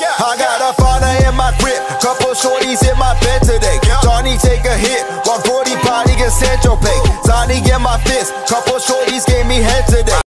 I got a father in my grip, couple shorties in my bed today. Johnny take a hit, while Brody party get Central Pay. Johnny get my fist, couple shorties gave me head today.